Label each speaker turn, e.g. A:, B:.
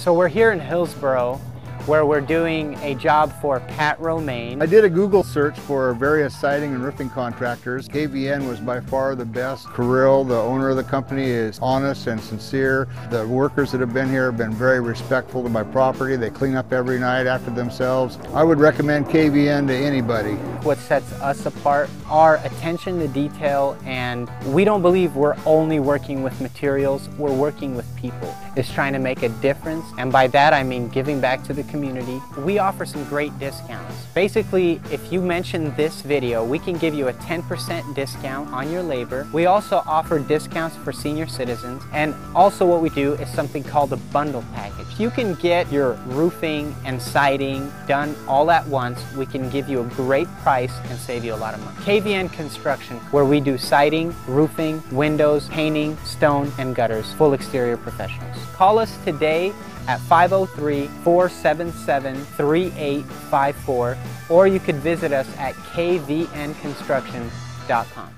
A: So we're here in Hillsboro where we're doing a job for Pat Romaine.
B: I did a Google search for various siding and roofing contractors. KVN was by far the best. Kirill, the owner of the company, is honest and sincere. The workers that have been here have been very respectful to my property. They clean up every night after themselves. I would recommend KVN to anybody.
A: What sets us apart, our attention to detail, and we don't believe we're only working with materials, we're working with people. It's trying to make a difference, and by that I mean giving back to the community, we offer some great discounts. Basically, if you mention this video, we can give you a 10% discount on your labor. We also offer discounts for senior citizens, and also what we do is something called a bundle package. You can get your roofing and siding done all at once. We can give you a great price and save you a lot of money. KVN Construction, where we do siding, roofing, windows, painting, stone, and gutters, full exterior professionals. Call us today at 503-477-3854 or you could visit us at kvnconstruction.com.